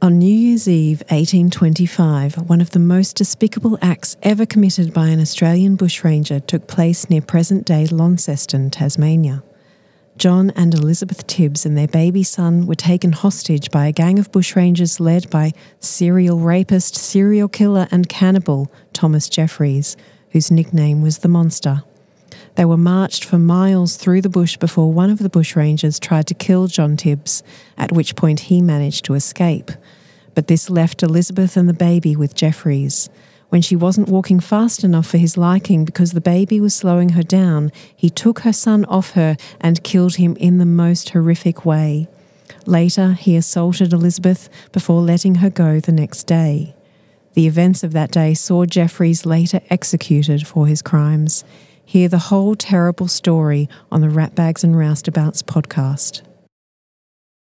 On New Year's Eve 1825, one of the most despicable acts ever committed by an Australian bushranger took place near present day Launceston, Tasmania. John and Elizabeth Tibbs and their baby son were taken hostage by a gang of bushrangers led by serial rapist, serial killer, and cannibal Thomas Jeffries, whose nickname was the Monster. They were marched for miles through the bush before one of the bushrangers tried to kill John Tibbs, at which point he managed to escape. But this left Elizabeth and the baby with Jeffries. When she wasn't walking fast enough for his liking because the baby was slowing her down, he took her son off her and killed him in the most horrific way. Later, he assaulted Elizabeth before letting her go the next day. The events of that day saw Jeffries later executed for his crimes. Hear the whole terrible story on the Ratbags and Roustabouts podcast.